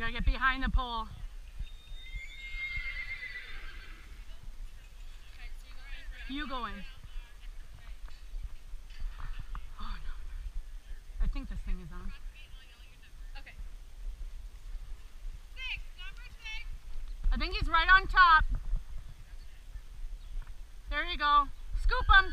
gotta get behind the pole. You go in. Oh no. I think this thing is on. Okay. I think he's right on top. There you go. Scoop him.